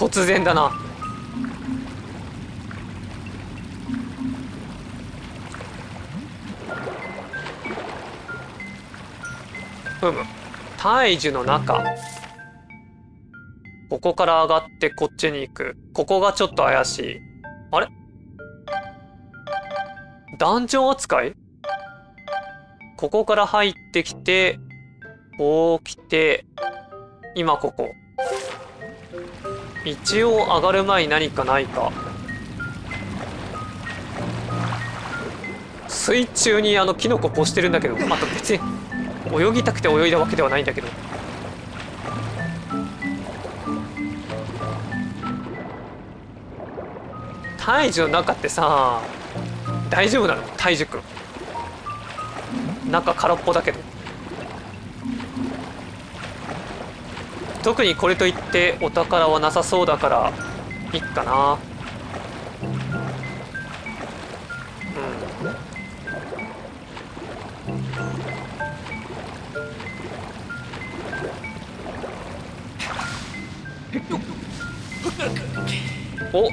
突然だな。ふむ。大樹の中。ここから上がってこっちに行く。ここがちょっと怪しい。あれ？ダンジョン扱い？ここから入ってきてこう来て今ここ。一応上がる前に何かないか。水中にあのキノコポしてるんだけどまた別に泳ぎたくて泳いだわけではないんだけど。大樹の中ってさ大丈夫なの？大樹くん。中空っぽだけど。特にこれといってお宝はなさそうだからいっかな。うん。お。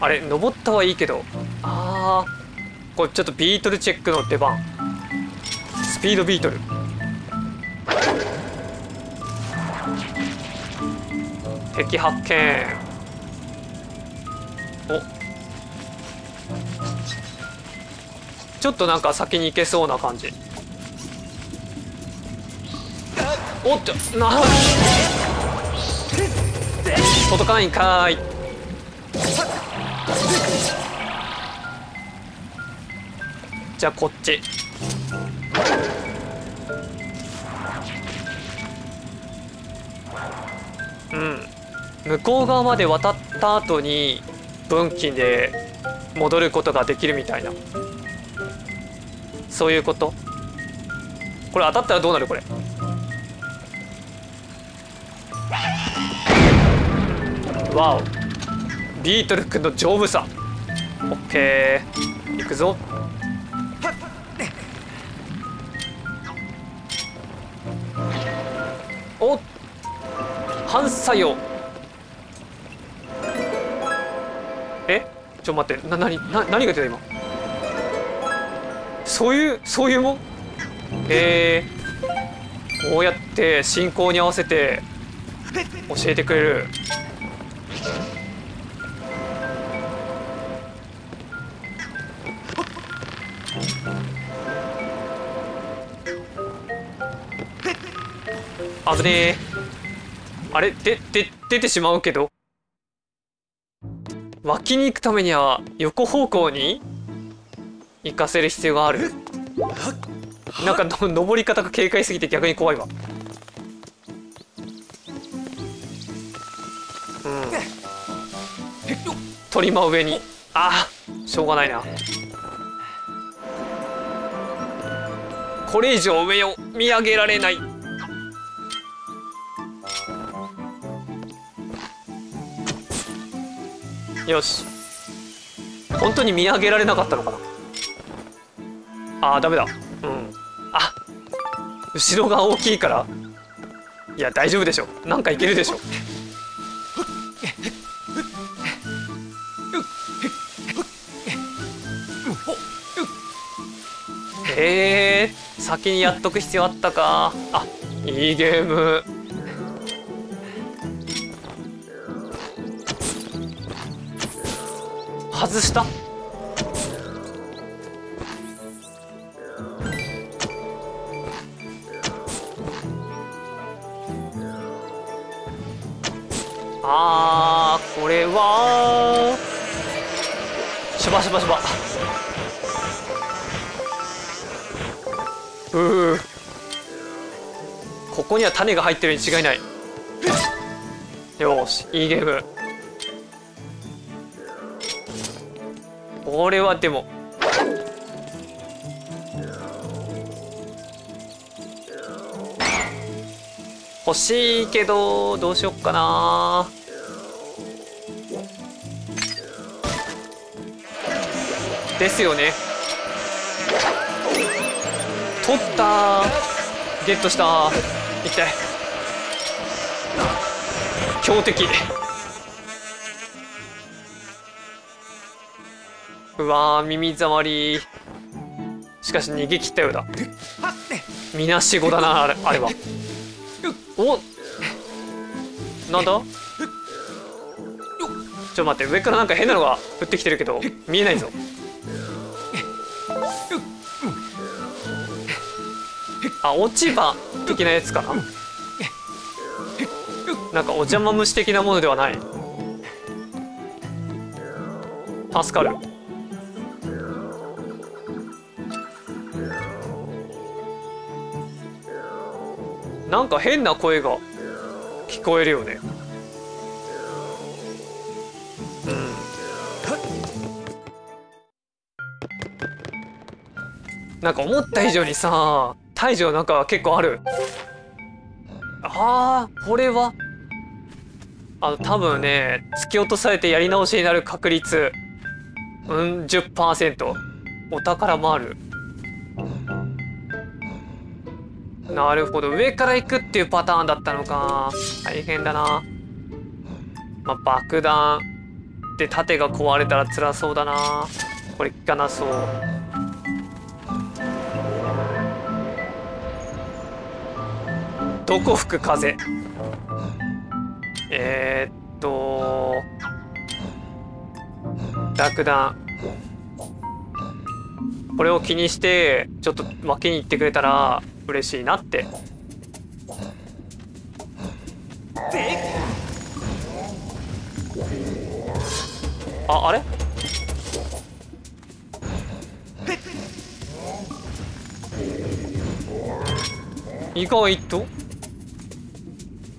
あれ登ったはいいけど。これちょっとビートルチェックの出番。スピードビートル。敵発見。お。ちょっとなんか先に行けそうな感じ。おっとな届かないんかい。じゃあこっち。うん。向こう側まで渡った後に分岐で戻ることができるみたいな。そういうこと？これ当たったらどうなるこれ？わお。ビートル君の丈夫さ。オッケー。いくぞ。反作用。え？ちょ待って。な何な何が出た今？そういうそういうもん？え。ー、こうやって進行に合わせて教えてくれる。危ねえ。あれ？でで出てしまうけど？脇に行くためには横方向に行かせる必要がある。なんかの登り方が軽快すぎて逆に怖いわ。うん。鳥間上に。あしょうがないな。これ以上上を見上げられないよし。本当に見上げられなかったのかな？あーダメだ。うん。あ後ろが大きいから。いや大丈夫でしょ。なんかいけるでしょ。えー、先にやっとく必要あったか。あいいゲーム。外した？あーこれはシュバシュバシュバうー。ここには種が入ってるに違いない。よしいいゲーム。これはでも。欲しいけどどうしよっかな。ですよね。取った。ゲットした。行きたい。強敵。わー耳障り。しかし逃げ切ったようだ。みなしごだなあれあれは。おなんだ？ちょっと待って上からなんか変なのが降ってきてるけど見えないぞ。あ落ち葉的なやつかな？なんかお邪魔虫的なものではない。助かるなんか変な声が聞こえるよね。なんか思った以上にさ大丈なんか結構ある。あーこれは？あの多分ね突き落とされてやり直しになる確率うん10%お宝もある。なるほど。上から行くっていうパターンだったのか。大変だな。まあ爆弾で盾が壊れたら辛そうだな。これ効かなそう。どこ吹く風？えー、っと。爆弾。これを気にしてちょっと分けに行ってくれたら嬉しいなって。ああれ？意外と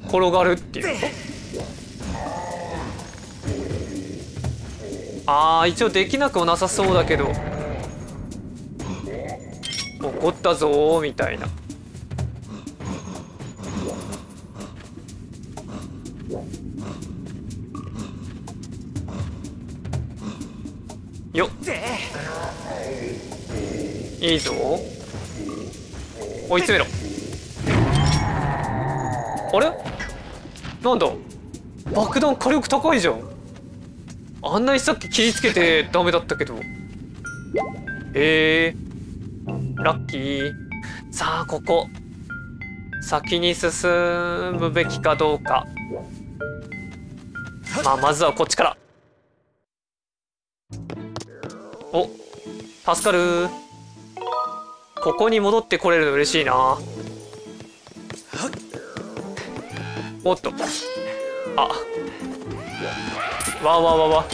転がるっていう。あー一応できなくもなさそうだけど。怒ったぞみたいな。よっ。いいぞ。追い詰めろ。あれ？なんだ？爆弾火力高いじゃん。あんなにさっき切りつけてダメだったけど。え。ー、ラッキー。さあここ。先に進むべきかどうか。まあまずはこっちから。お助かる。ここに戻ってこれるの嬉しいな。おっと。あ。わわわわ。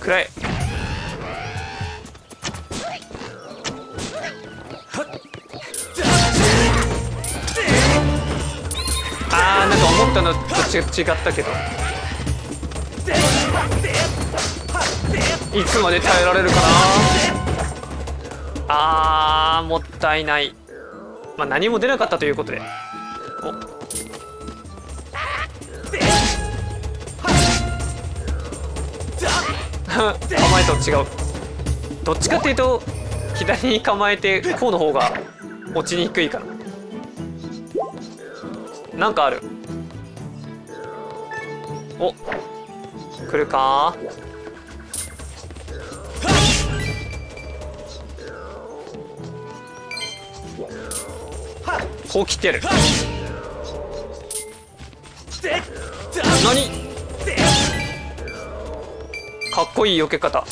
暗い。ったのと違ったけど。いつまで耐えられるかな？あーもったいない。まあ何も出なかったということで。お。構えと違う。どっちかっていうと左に構えてこうの方が落ちにくいかななんかある。来るか？こう切ってやる。何？かっこいい避け方。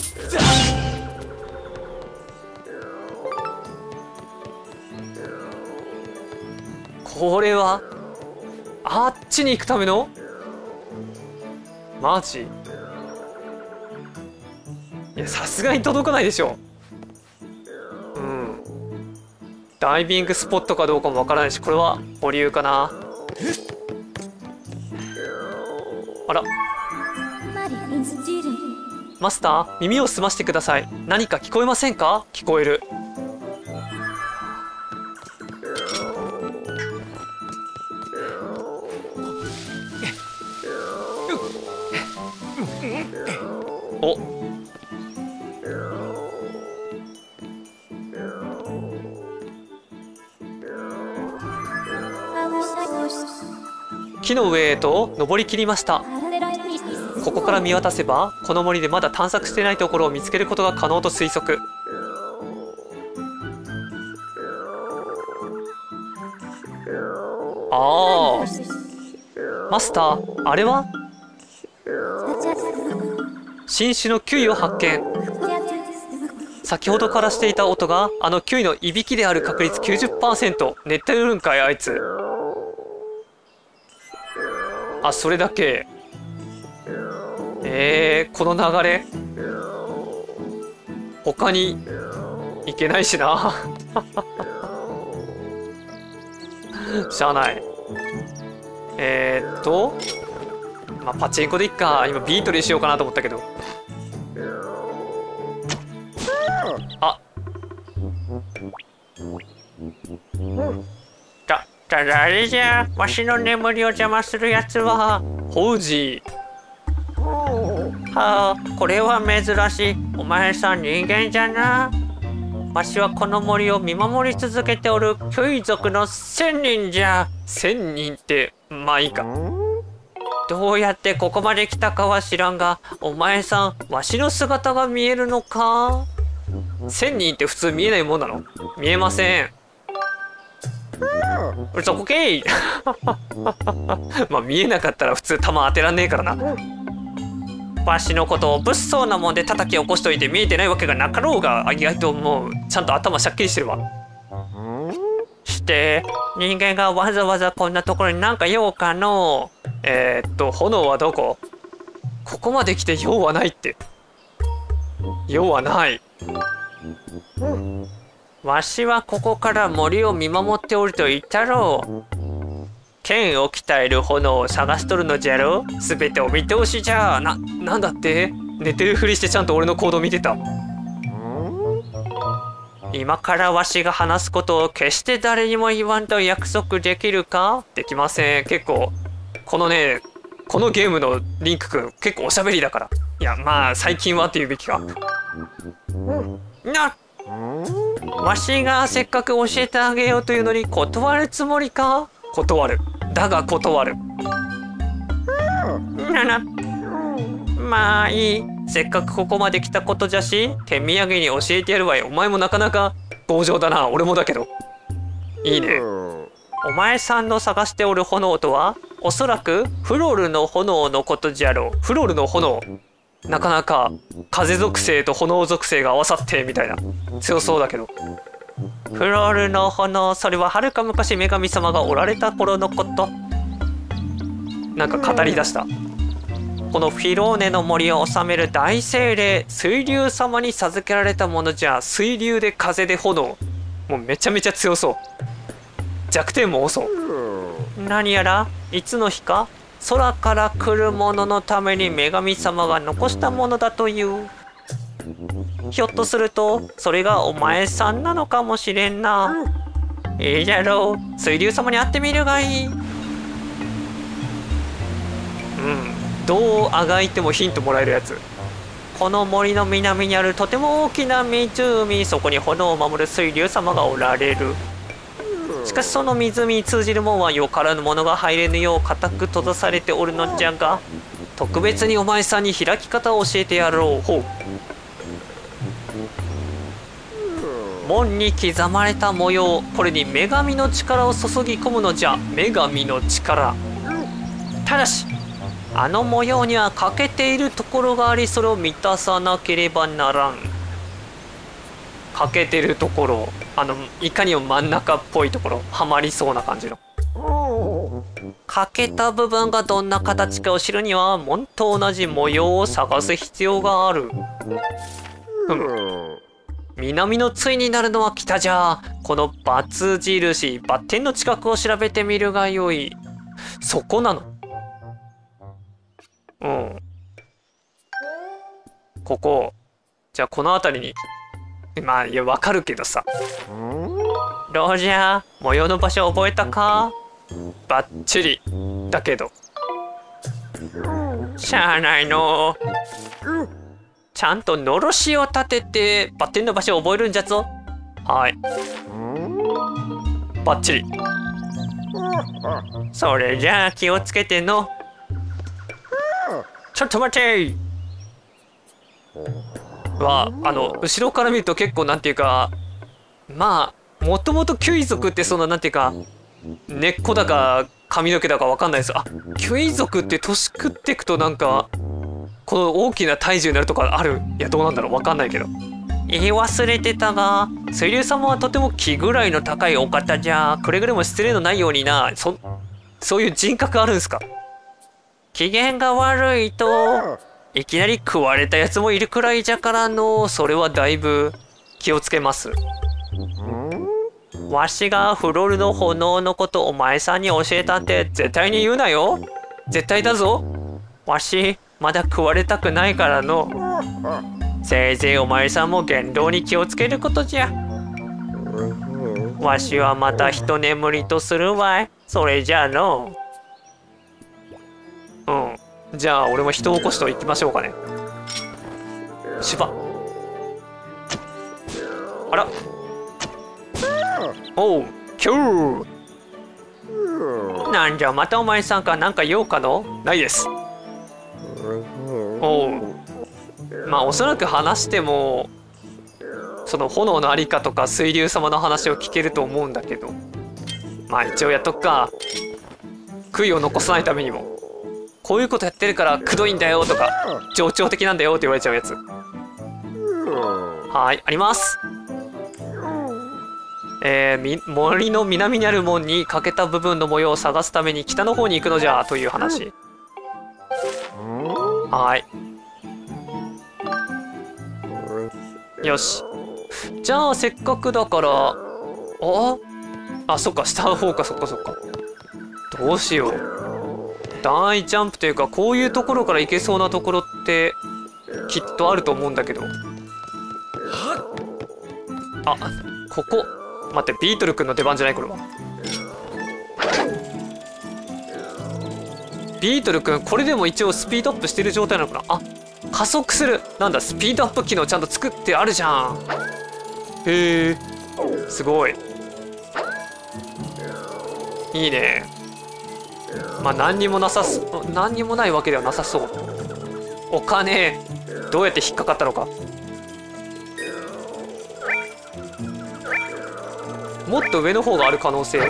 これは？あっちに行くための？マジ？いやさすがに届かないでしょ。うん。ダイビングスポットかどうかもわからないしこれは保留かな。あら。マスター耳を澄ましてください。何か聞こえませんか？聞こえる木の上へと登りきりました。ここから見渡せばこの森でまだ探索してないところを見つけることが可能と推測。ああ。マスターあれは？新種のキュイを発見。先ほどからしていた音があのキュイのいびきである確率90%寝てるんかいあいつ。あそれだけ。えー、この流れ？他に行けないしな。しゃあない。えー、っとまあパチンコでいっか。今ビートにしようかなと思ったけど。誰じゃわしの眠りを邪魔するやつは。ホウジはあ、これは珍しい。お前さん人間じゃな。わしはこの森を見守り続けておる巨イ族の千人じゃ。千人ってまあいいかどうやってここまで来たかは知らんが、お前さん、わしの姿が見えるのか？千人って普通見えないもんなの？見えませんうそこけい まあ見えなかったら普通弾当てらんねえからな。わしのことを物騒なもんで叩き起こしといて見えてないわけがなかろうが意外ともうちゃんと頭しゃっきりしてるわ。して人間がわざわざこんなところになんか用かのえー、っと炎はどこ？ここまで来て用はないって。用はない。うんわしはここから森を見守っておると言ったろう。剣を鍛える炎を探しとるのじゃろ全てお見通しじゃななんだって？寝てるふりしてちゃんと俺の行動見てた。今からわしが話すことを決して誰にも言わんと約束できるか？できません。結構このねこのゲームのリンクくん結構おしゃべりだから。いやまあ最近はっていうべきか。うん。なっわしがせっかく教えてあげようというのに断るつもりか？断る。だが断る。なな。まあいい。せっかくここまで来たことじゃし手土産に教えてやるわよ。お前もなかなか。強情だな。俺もだけど。いいね。お前さんの探しておる炎とは？おそらくフロルの炎のことじゃろう。フロルの炎。なかなか風属性と炎属性が合わさってみたいな。強そうだけど。フロールの炎それははるか昔女神様がおられた頃のこと。なんか語り出した。このフィローネの森を治める大精霊水流様に授けられたものじゃ水流で風で炎。もうめちゃめちゃ強そう。弱点も多そう。何やらいつの日か空から来るもののために女神様が残したものだという。ひょっとするとそれがお前さんなのかもしれんな、いいじゃろう。水流様に会ってみるがいい。うん。どうあがいてもヒントもらえるやつ。この森の南にあるとても大きな湖。そこに炎を守る水流様がおられる。しかしその湖に通じる門はよからぬ者が入れぬよう固く閉ざされておるのじゃが特別にお前さんに開き方を教えてやろう。ほう門に刻まれた模様これに女神の力を注ぎ込むのじゃ女神の力。ただしあの模様には欠けているところがありそれを満たさなければならん。欠けてるところあのいかにも真ん中っぽいところはまりそうな感じの。欠けた部分がどんな形かを知るには門と同じ模様を探す必要がある。うん。南の対になるのは北じゃこのバツ印バッテンの近くを調べてみるがよい。そこなの。うん。ここ。じゃあこの辺りに。まあいやわかるけどさ。どうじゃ模様の場所覚えたか？バッチリ。だけど。しゃあないの。ちゃんとのろしを立ててバッテンの場所を覚えるんじゃぞ。はい。バッチリ。それじゃあ気をつけての。ちょっと待て。はあの後ろから見ると結構なんていうかまあもともとキュイ族ってそのなんていうか根っこだか髪の毛だかわかんないです。あキュイ族って年食っていくとなんかこの大きな体重になるとかある。いやどうなんだろうわかんないけど。言い忘れてたが水流様はとても気ぐらいの高いお方じゃ。くれぐれも失礼のないようにな。そそういう人格あるんすか？機嫌が悪いと。いきなり食われたやつもいるくらいじゃからのそれはだいぶ気をつけます。わしがフロルの炎のことお前さんに教えたって絶対に言うなよ。絶対だぞ。わしまだ食われたくないからの。せいぜいお前さんも言動に気をつけることじゃ。わしはまた一眠りとするわい。それじゃあの。うん。じゃあ俺も人起こしと行きましょうかね。芝。あら。おうキュー。なんじゃまたお前さんかなんか言おうかの？ないです。おう。まあおそらく話してもその炎のありかとか水流様の話を聞けると思うんだけど。まあ一応やっとくか。悔いを残さないためにも。こういうことやってるからくどいんだよとか冗長的なんだよって言われちゃうやつ。はいあります。えー、森の南にある門に欠けた部分の模様を探すために北の方に行くのじゃという話。はい。よし。じゃあせっかくだからああそっか下の方かそっかそっか。どうしよう。大ジャンプというかこういうところから行けそうなところってきっとあると思うんだけど。あここ。待ってビートル君の出番じゃないこれは。ビートル君これでも一応スピードアップしてる状態なのかな。あ加速する。なんだスピードアップ機能ちゃんと作ってあるじゃん。へえすごい。いいねまあ何にもなさす何にもないわけではなさそう。お金どうやって引っかかったのか。もっと上の方がある可能性。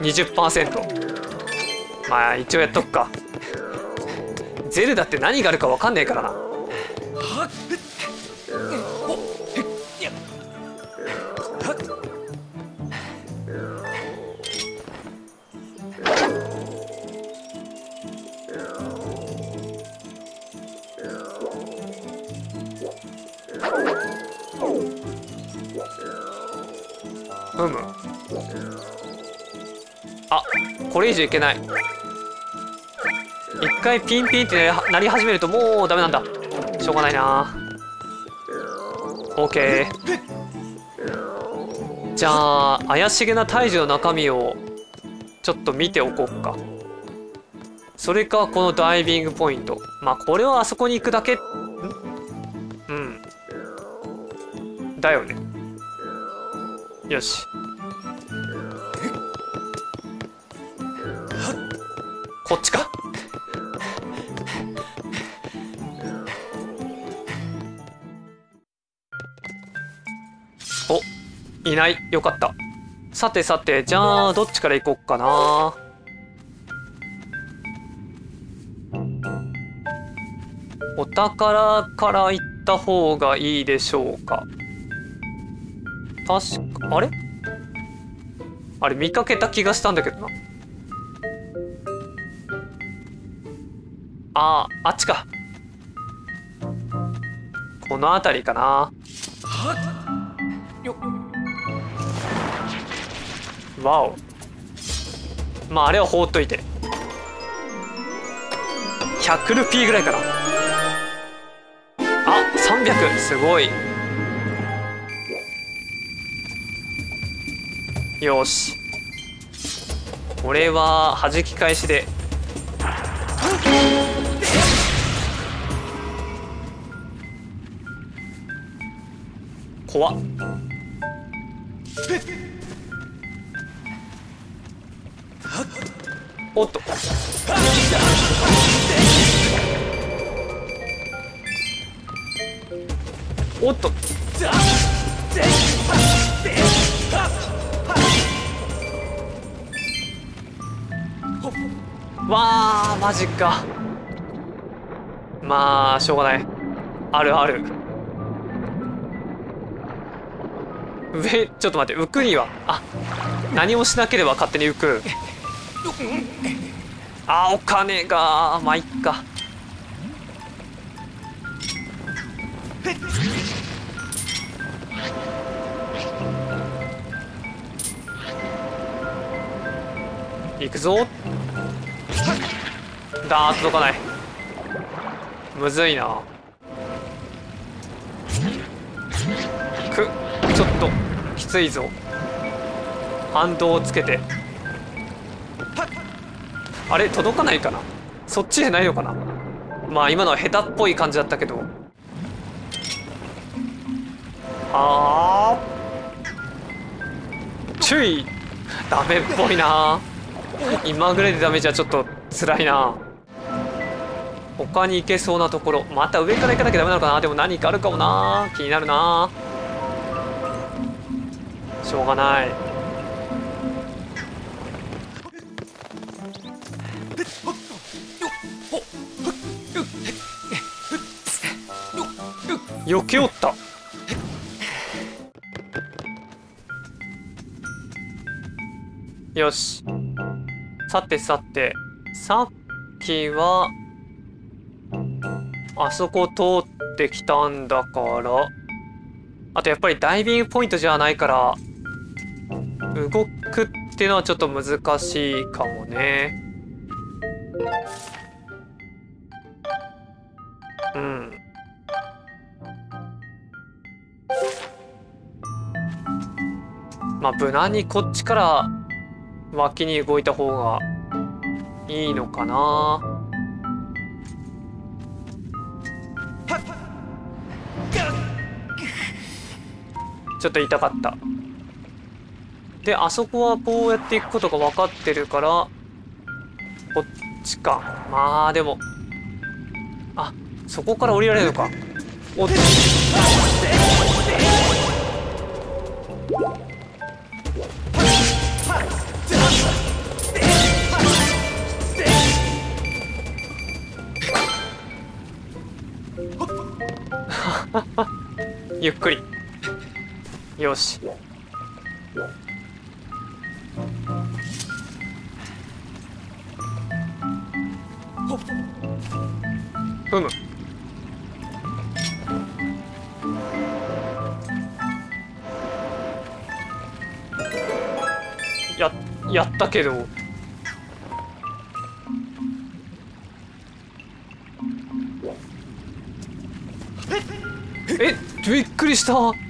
20%まあ一応やっとくか。ゼルダって何があるか分かんねえからな。うむあこれ以上いけない。一回ピンピンってなり始めるともうダメなんだ。しょうがないな。OK じゃあ怪しげな胎児の中身をちょっと見ておこうか。それかこのダイビングポイント。まあこれはあそこに行くだけ。うん。だよね。よし。こっちか？おいない。よかった。さてさてじゃあどっちから行こっかな？お宝から行った方がいいでしょうか？確かあれ？あれ見かけた気がしたんだけどな。あああっちか。この辺りかな。わお。まああれは放っといて。100ルピーぐらいかな。あ300すごいよし。俺は弾き返しで。怖っ。おっと。おっと。わあマジか。まあしょうがない。あるある。上ちょっと待って浮くには。あ何もしなければ勝手に浮く。あお金が。まあいっか。行くぞ。だー届かない？むずいな。くちょっときついぞ。反動をつけて。あれ？届かないかな？そっちじゃないのかな？まあ今のは下手っぽい感じだったけど。あ。ー注意。ダメっぽいな。今ぐらいでダメじゃちょっと辛いな。他に行けそうなところ。また上から行かなきゃダメなのかな。でも何かあるかもな。気になるな。しょうがない。避けおった。よし。さてさて。さっきはあそこ通ってきたんだから。あとやっぱりダイビングポイントじゃないから動くっていうのはちょっと難しいかもね。うん。まあ無難にこっちから脇に動いた方がいいのかな。ちょっと痛かった。であそこはこうやっていくことが分かってるからこっちか。まあでも。あそこから降りられるのか。おっゆっくりよし。ふむややったけど。えびっくりした。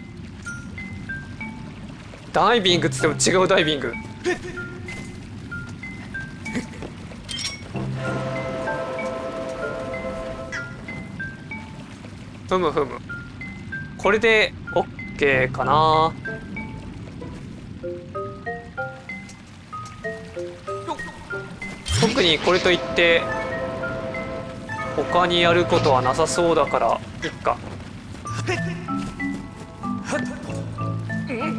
ダイビングっつっても違うダイビング。ふむふむ。これで OK かな。特にこれといって他にやることはなさそうだからいっか。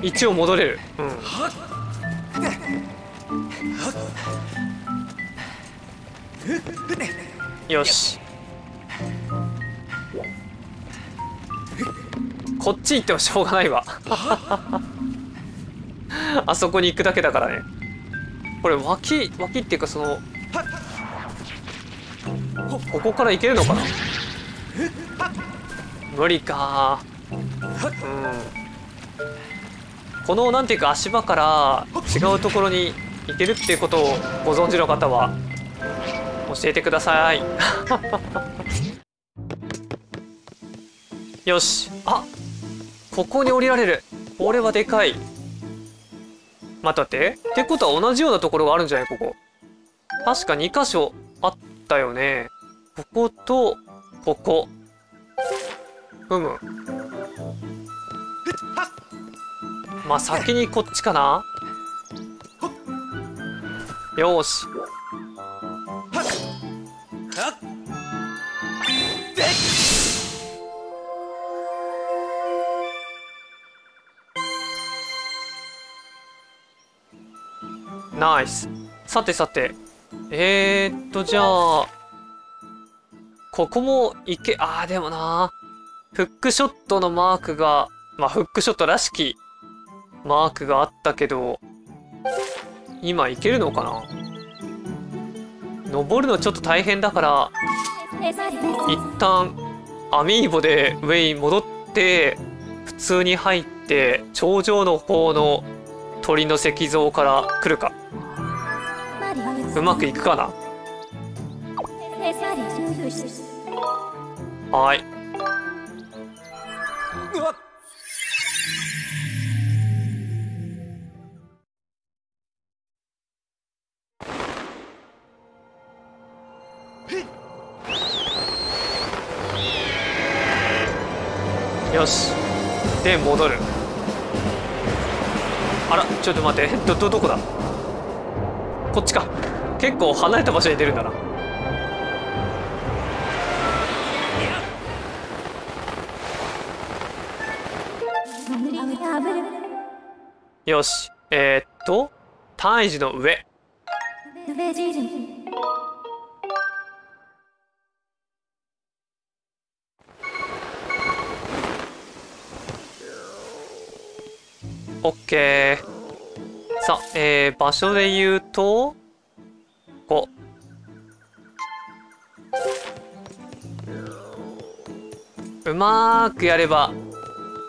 一応戻れる。うん。よし。こっち行ってもしょうがないわ。あそこに行くだけだからね。これ脇脇っていうかそのここから行けるのかな？無理か。うん。このなんていうか足場から違うところに行けるっていうことをご存知の方は教えてください。よし。あここに降りられる。これはでかい。待って。待ってってことは同じようなところがあるんじゃない？ここ。確か2箇所あったよね。こことここ。ふむ。まあ先にこっちかな？よし。ナイス。さてさて。えー、っとじゃあここもいけあーでもな。フックショットのマークがまあフックショットらしきマークがあったけど今いけるのかな？登るのちょっと大変だから一旦アミーボで上に戻って普通に入って頂上の方の鳥の石像から来るか。うまくいくかな？はい。る。あらちょっと待って。どどどこだ？こっちか。結構離れた場所に出るんだな。よし。えー、っと単位の上。オッケーさあ、えー、場所で言うとこ。うまーくやれば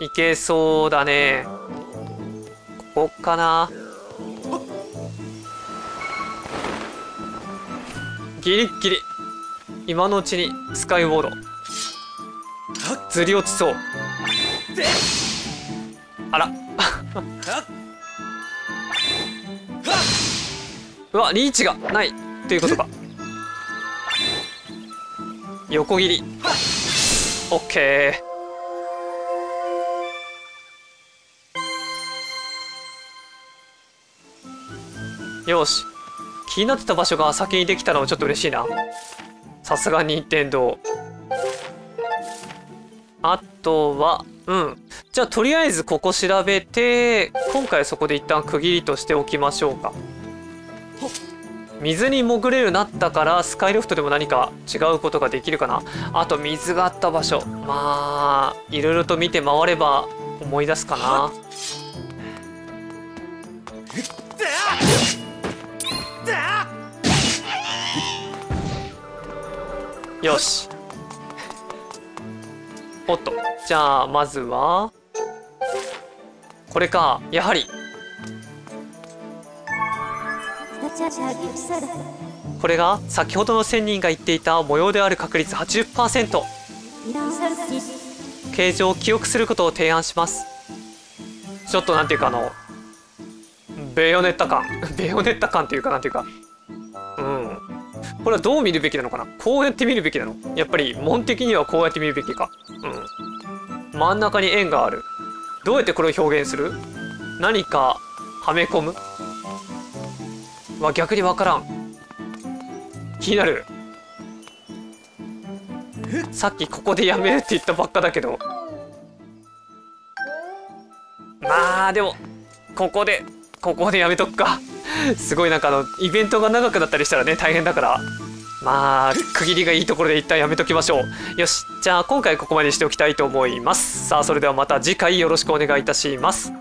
いけそうだね。ここかな。ギリッギリ。今のうちにスカイウォード。ずり落ちそううわリーチがない。ということか。横切り。オッケー。よし。気になってた場所が先にできたのはちょっと嬉しいな。さすが任天堂。あとはうん。じゃあとりあえずここ調べて今回そこで一旦区切りとしておきましょうか。水に潜れるなったからスカイロフトでも何か違うことができるかな。あと水があった場所。まあいろいろと見て回れば思い出すかな。よし。おっと。じゃあまずはこれかやはり。これが先ほどの1000人が言っていた模様である確率80%形状を記憶することを提案します。ちょっとなんていうかあのベヨネッタ感。ベヨネッタ感っていうかなんていうか。うん。これはどう見るべきなのかな？こうやって見るべきなの？やっぱり門的にはこうやって見るべきか。うん。真ん中に円がある。どうやってこれを表現する？何かはめ込む？わ逆に分からん。気になる。さっきここでやめるって言ったばっかだけど。まあでもここでここでやめとくか。すごいなんかあのイベントが長くなったりしたらね大変だから。まあ区切りがいいところで一旦やめときましょう。よしじゃあ今回ここまでにしておきたいと思います。さあそれではまた次回よろしくお願いいたします。